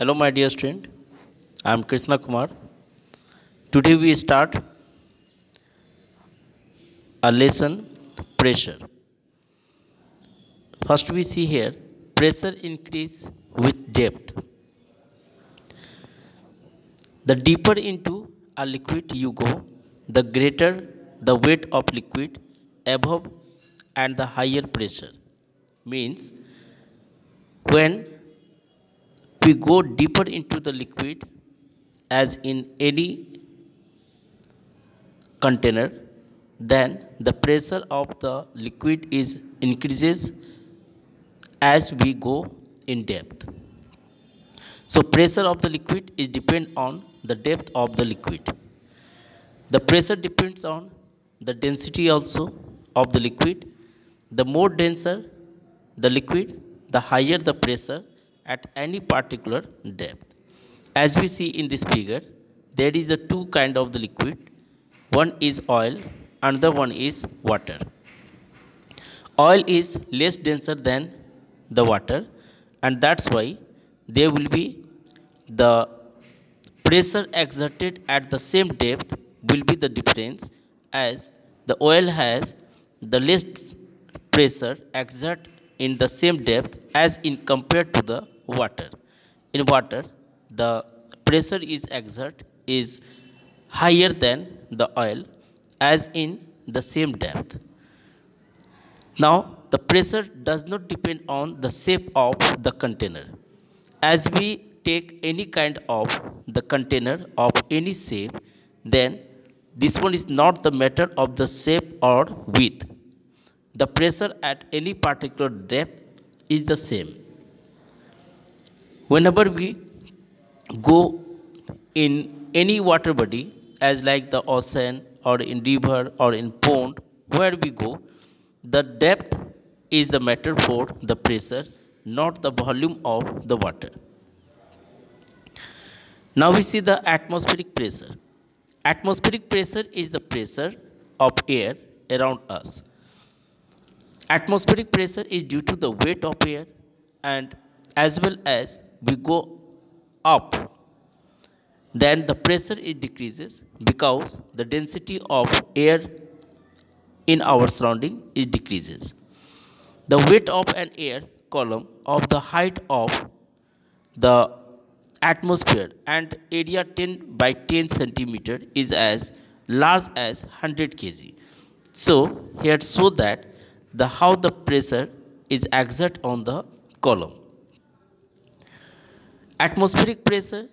Hello, my dear student. I am Krishna Kumar. Today we start a lesson pressure. First, we see here pressure increase with depth. The deeper into a liquid you go, the greater the weight of liquid above and the higher pressure. Means when we go deeper into the liquid as in any container then the pressure of the liquid is increases as we go in depth. So pressure of the liquid is depend on the depth of the liquid. The pressure depends on the density also of the liquid. The more denser the liquid the higher the pressure at any particular depth. As we see in this figure, there is a two kind of the liquid. One is oil, another one is water. Oil is less denser than the water and that's why there will be the pressure exerted at the same depth will be the difference as the oil has the less pressure exert in the same depth as in compared to the water. In water, the pressure is exert is higher than the oil as in the same depth. Now, the pressure does not depend on the shape of the container. As we take any kind of the container of any shape, then this one is not the matter of the shape or width. The pressure at any particular depth is the same whenever we go in any water body as like the ocean or in river or in pond where we go the depth is the matter for the pressure not the volume of the water. Now we see the atmospheric pressure. Atmospheric pressure is the pressure of air around us. Atmospheric pressure is due to the weight of air and as well as we go up then the pressure it decreases because the density of air in our surrounding it decreases. The weight of an air column of the height of the atmosphere and area 10 by 10 centimeter is as large as 100 kg. So here show that the how the pressure is exert on the column Atmospheric pressure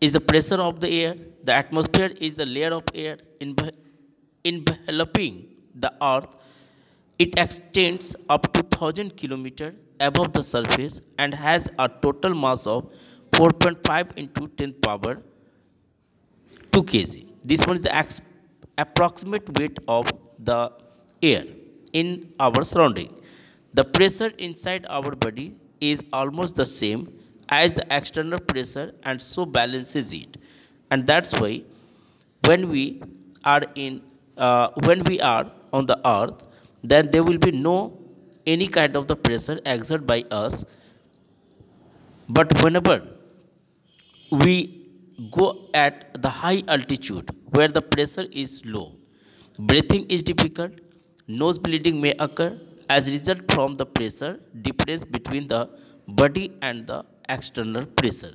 is the pressure of the air. The atmosphere is the layer of air enveloping the earth. It extends up to 1000 km above the surface and has a total mass of 4.5 into 10 power 2 kg. This one is the approximate weight of the air in our surrounding. The pressure inside our body is almost the same as the external pressure and so balances it. And that's why when we are in uh, when we are on the earth then there will be no any kind of the pressure exerted by us. But whenever we go at the high altitude where the pressure is low breathing is difficult nose bleeding may occur. As result from the pressure difference between the body and the external pressure.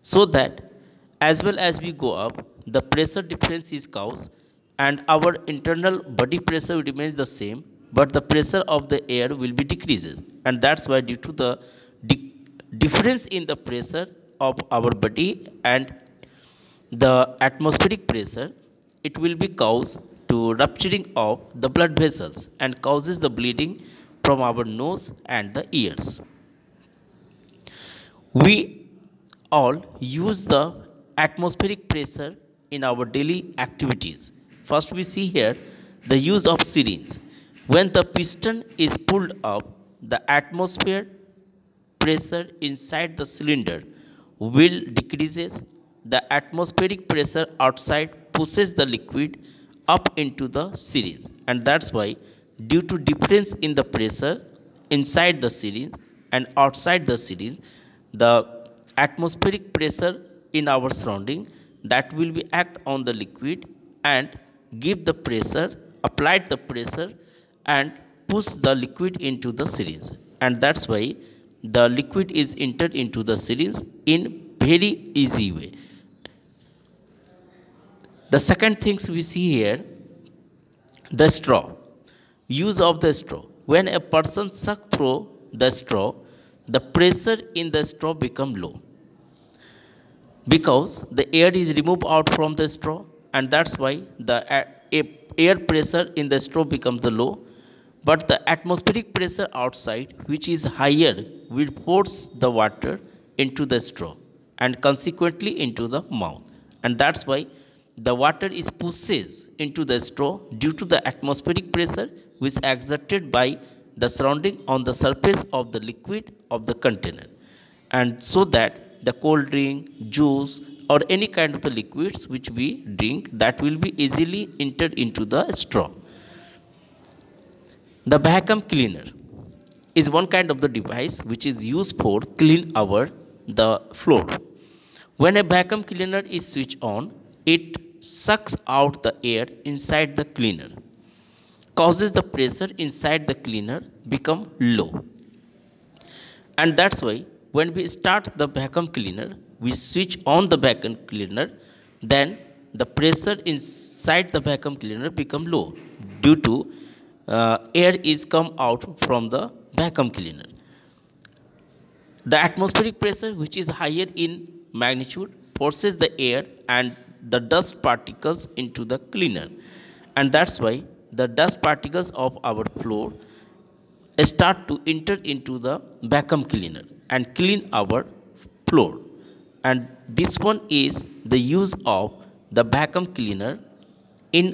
So that as well as we go up the pressure difference is caused and our internal body pressure remains the same but the pressure of the air will be decreases. And that's why due to the di difference in the pressure of our body and the atmospheric pressure it will be caused to rupturing of the blood vessels and causes the bleeding from our nose and the ears we all use the atmospheric pressure in our daily activities. First we see here the use of syringe. When the piston is pulled up, the atmosphere pressure inside the cylinder will decreases. The atmospheric pressure outside pushes the liquid up into the syringe and that's why due to difference in the pressure inside the syringe and outside the syringe the atmospheric pressure in our surrounding that will be act on the liquid and give the pressure applied the pressure and push the liquid into the syringe. And that's why the liquid is entered into the syringe in very easy way. The second things we see here the straw use of the straw. When a person suck through the straw the pressure in the straw become low. Because the air is removed out from the straw and that's why the air pressure in the straw becomes the low. But the atmospheric pressure outside which is higher will force the water into the straw and consequently into the mouth. And that's why the water is pushes into the straw due to the atmospheric pressure which exerted by the surrounding on the surface of the liquid of the container. And so that the cold drink juice or any kind of the liquids which we drink that will be easily entered into the straw. The vacuum cleaner is one kind of the device which is used for clean our the floor. When a vacuum cleaner is switched on, it sucks out the air inside the cleaner, causes the pressure inside the cleaner become low. And that's why when we start the vacuum cleaner, we switch on the vacuum cleaner, then the pressure inside the vacuum cleaner become low due to uh, air is come out from the vacuum cleaner the atmospheric pressure which is higher in magnitude forces the air and the dust particles into the cleaner and that's why the dust particles of our floor start to enter into the vacuum cleaner and clean our floor and this one is the use of the vacuum cleaner in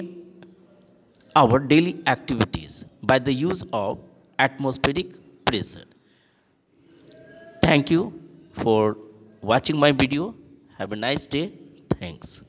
our daily activities by the use of atmospheric pressure. Thank you for watching my video. Have a nice day. Thanks.